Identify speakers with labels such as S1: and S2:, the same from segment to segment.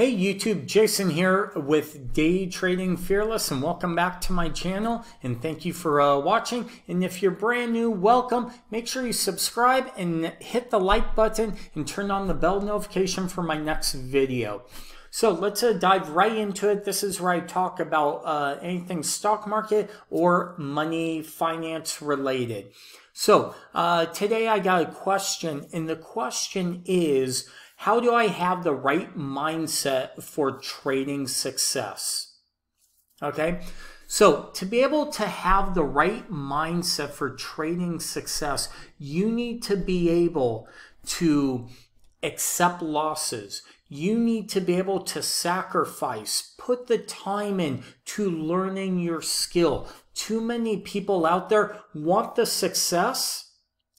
S1: Hey YouTube, Jason here with Day Trading Fearless and welcome back to my channel and thank you for uh, watching. And if you're brand new, welcome. Make sure you subscribe and hit the like button and turn on the bell notification for my next video. So let's uh, dive right into it. This is where I talk about uh, anything stock market or money finance related. So uh, today I got a question and the question is, how do I have the right mindset for trading success? Okay. So to be able to have the right mindset for trading success, you need to be able to accept losses. You need to be able to sacrifice, put the time in to learning your skill. Too many people out there want the success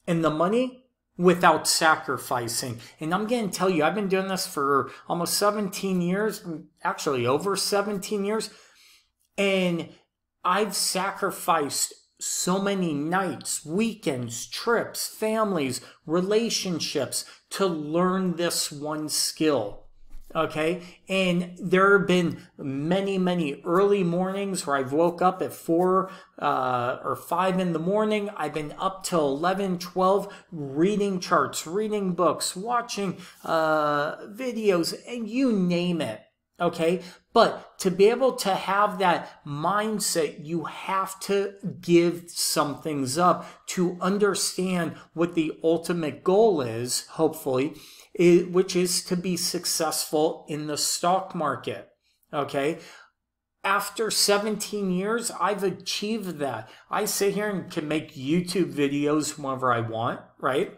S1: and the money, without sacrificing. And I'm going to tell you, I've been doing this for almost 17 years, actually over 17 years, and I've sacrificed so many nights, weekends, trips, families, relationships to learn this one skill. Okay. And there have been many, many early mornings where I've woke up at four uh, or five in the morning. I've been up till 11, 12, reading charts, reading books, watching uh, videos, and you name it. Okay. But to be able to have that mindset, you have to give some things up to understand what the ultimate goal is, hopefully, which is to be successful in the stock market. Okay. After 17 years, I've achieved that. I sit here and can make YouTube videos whenever I want, right?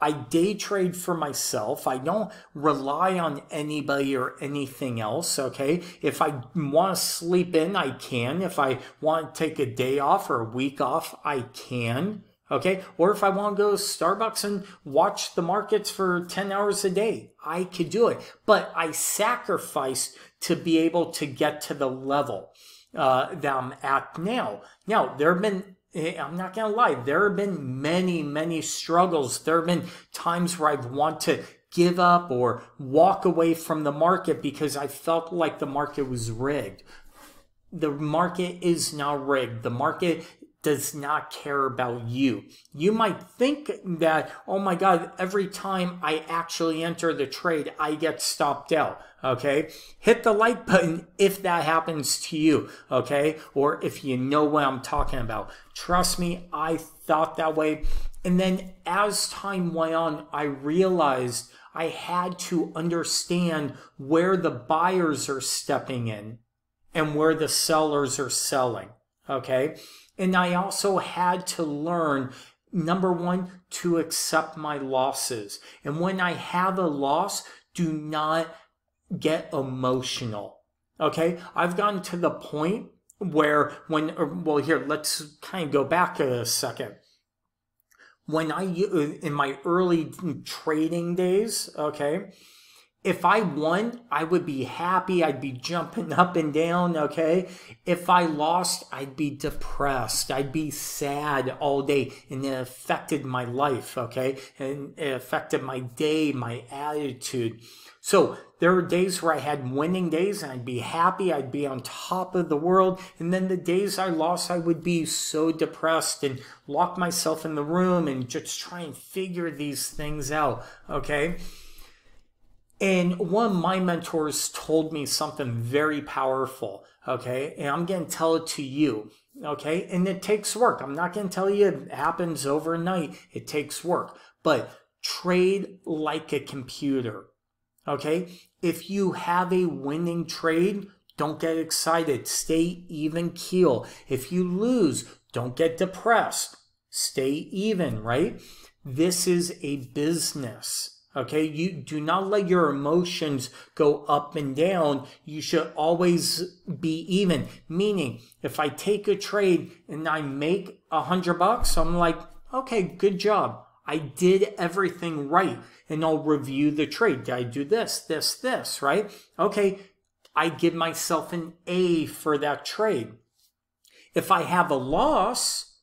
S1: I day trade for myself. I don't rely on anybody or anything else. Okay. If I want to sleep in, I can. If I want to take a day off or a week off, I can. Okay. Or if I want to go to Starbucks and watch the markets for 10 hours a day, I could do it. But I sacrificed to be able to get to the level uh, that I'm at now. Now, there have been I'm not going to lie. There have been many, many struggles. There have been times where I've want to give up or walk away from the market because I felt like the market was rigged. The market is now rigged. The market does not care about you. You might think that, oh my God, every time I actually enter the trade, I get stopped out. Okay. Hit the like button if that happens to you. Okay. Or if you know what I'm talking about. Trust me, I thought that way. And then as time went on, I realized I had to understand where the buyers are stepping in and where the sellers are selling. Okay. And I also had to learn number one, to accept my losses. And when I have a loss, do not get emotional. Okay. I've gotten to the point where when, er, well, here, let's kind of go back a second. When I, uh, in my early trading days, okay, if I won, I would be happy. I'd be jumping up and down. Okay. If I lost, I'd be depressed. I'd be sad all day and it affected my life. Okay. And it affected my day, my attitude. So there were days where I had winning days and I'd be happy. I'd be on top of the world. And then the days I lost, I would be so depressed and lock myself in the room and just try and figure these things out. Okay. And one of my mentors told me something very powerful. Okay. And I'm going to tell it to you. Okay. And it takes work. I'm not going to tell you it happens overnight. It takes work, but trade like a computer. Okay. If you have a winning trade, don't get excited. Stay even keel. If you lose, don't get depressed. Stay even, right? This is a business. Okay, you do not let your emotions go up and down. You should always be even. Meaning, if I take a trade and I make a hundred bucks, I'm like, okay, good job. I did everything right. And I'll review the trade. Did I do this, this, this, right? Okay, I give myself an A for that trade. If I have a loss,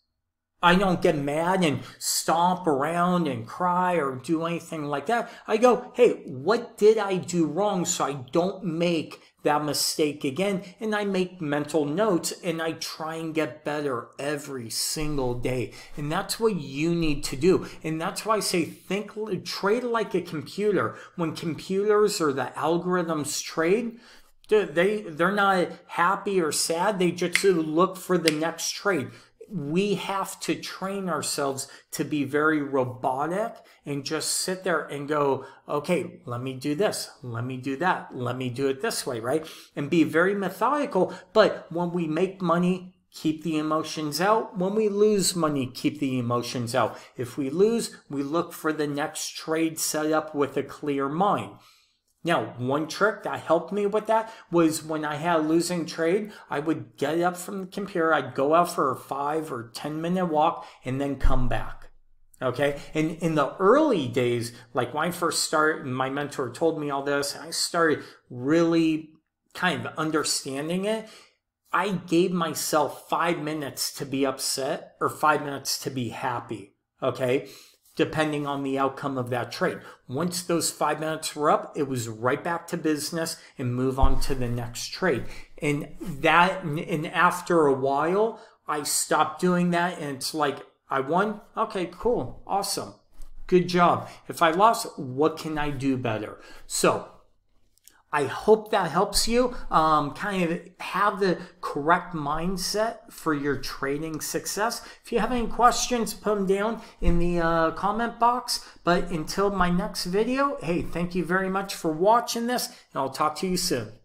S1: I don't get mad and stomp around and cry or do anything like that. I go, hey, what did I do wrong so I don't make that mistake again? And I make mental notes and I try and get better every single day. And that's what you need to do. And that's why I say think, trade like a computer. When computers or the algorithms trade, they they're not happy or sad they just look for the next trade we have to train ourselves to be very robotic and just sit there and go, okay, let me do this. Let me do that. Let me do it this way, right? And be very methodical. But when we make money, keep the emotions out. When we lose money, keep the emotions out. If we lose, we look for the next trade set up with a clear mind. Now, one trick that helped me with that was when I had a losing trade, I would get up from the computer, I'd go out for a five or 10 minute walk and then come back. Okay. And in the early days, like when I first started, my mentor told me all this, and I started really kind of understanding it. I gave myself five minutes to be upset or five minutes to be happy. Okay depending on the outcome of that trade. Once those five minutes were up, it was right back to business and move on to the next trade. And that, and after a while, I stopped doing that and it's like, I won. Okay, cool. Awesome. Good job. If I lost, what can I do better? So I hope that helps you um, kind of have the correct mindset for your trading success. If you have any questions, put them down in the uh, comment box. But until my next video, hey, thank you very much for watching this, and I'll talk to you soon.